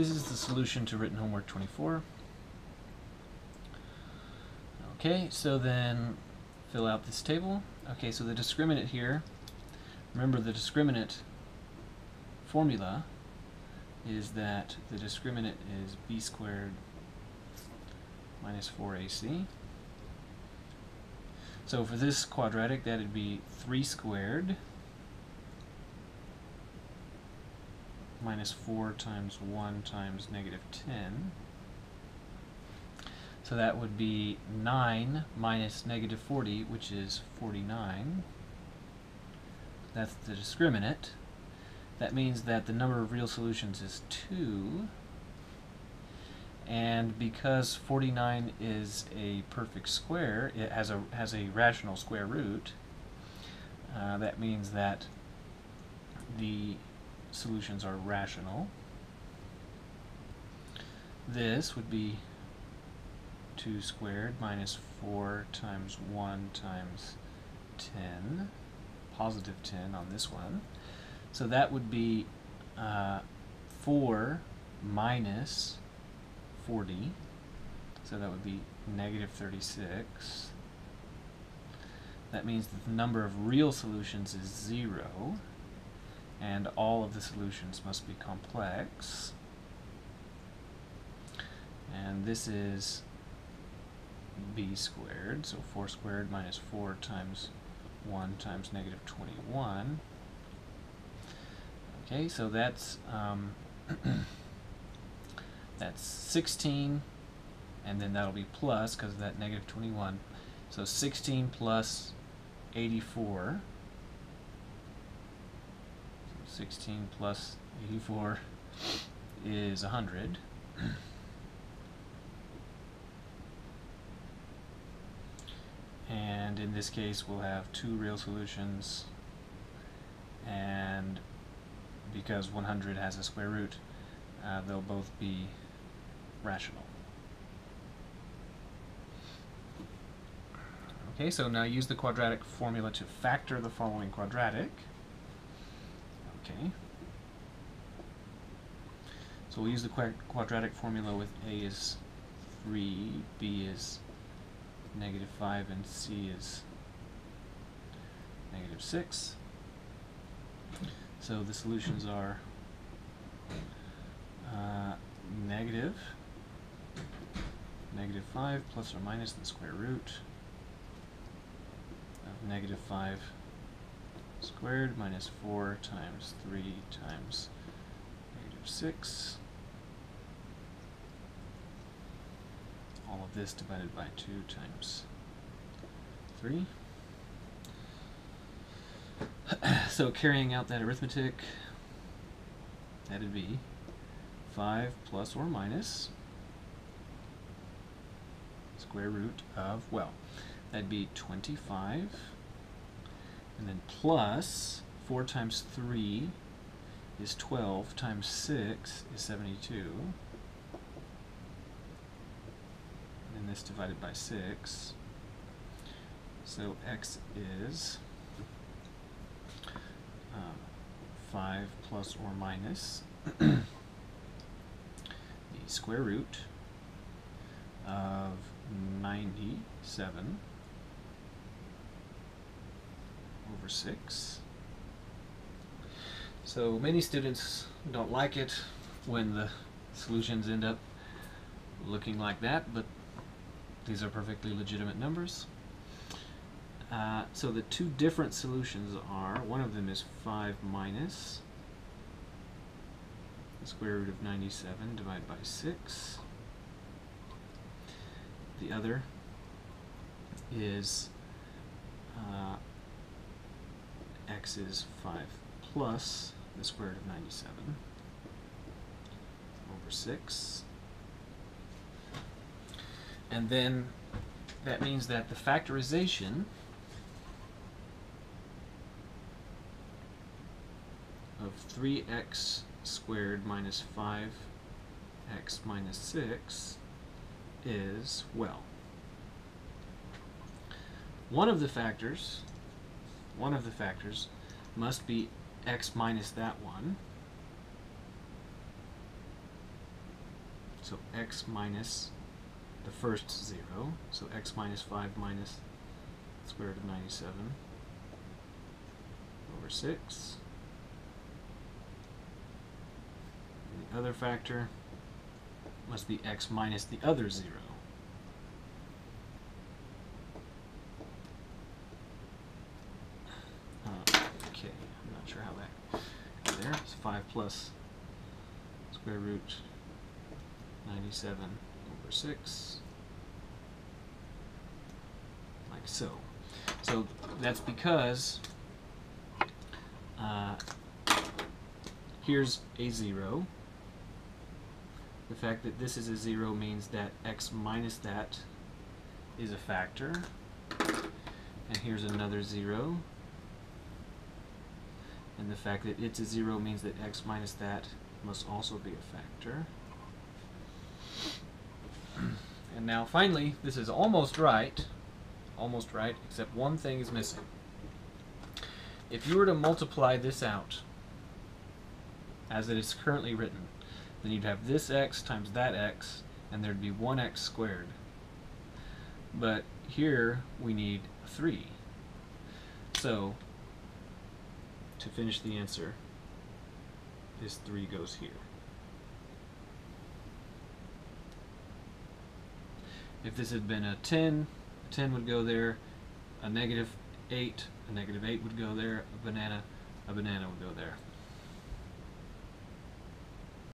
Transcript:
this is the solution to written homework 24. Okay, so then fill out this table. Okay, so the discriminant here, remember the discriminant formula is that the discriminant is b squared minus 4ac. So for this quadratic, that would be 3 squared minus 4 times 1 times negative 10. So that would be 9 minus negative 40, which is 49. That's the discriminant. That means that the number of real solutions is 2. And because 49 is a perfect square, it has a, has a rational square root, uh, that means that the solutions are rational. This would be 2 squared minus 4 times 1 times 10, positive 10 on this one. So that would be uh, 4 minus 40, so that would be negative 36. That means that the number of real solutions is 0 and all of the solutions must be complex. And this is b squared, so 4 squared minus 4 times 1 times negative 21. Okay, so that's um, that's 16, and then that'll be plus because of that negative 21. So 16 plus 84 16 plus 84 is 100. and in this case we'll have two real solutions and because 100 has a square root uh, they'll both be rational. Okay, so now use the quadratic formula to factor the following quadratic. Okay. So we'll use the quadratic formula with A is 3, B is negative 5, and C is negative 6. So the solutions are uh, negative, negative 5 plus or minus the square root of negative 5 squared minus 4 times 3 times negative 6. All of this divided by 2 times 3. so carrying out that arithmetic, that'd be 5 plus or minus square root of, well, that'd be 25 and then plus 4 times 3 is 12 times 6 is 72 and this divided by 6 so x is uh, 5 plus or minus the square root of 97 6. So many students don't like it when the solutions end up looking like that, but these are perfectly legitimate numbers. Uh, so the two different solutions are, one of them is 5 minus the square root of 97 divided by 6. The other is uh, x is 5 plus the square root of 97 over 6. And then that means that the factorization of 3x squared minus 5x minus 6 is, well, one of the factors one of the factors must be x minus that one. So x minus the first 0. So x minus 5 minus square root of 97 over 6. And the other factor must be x minus the other 0. Uh, okay, I'm not sure how that there. It's 5 plus square root 97 over 6 like so. So that's because uh, here's a 0. The fact that this is a 0 means that x minus that is a factor. And here's another 0. And the fact that it's a 0 means that x minus that must also be a factor. and now finally, this is almost right. Almost right, except one thing is missing. If you were to multiply this out, as it is currently written, then you'd have this x times that x, and there'd be 1x squared. But here we need 3. So, to finish the answer, this 3 goes here. If this had been a 10, a 10 would go there, a negative 8, a negative 8 would go there, a banana, a banana would go there.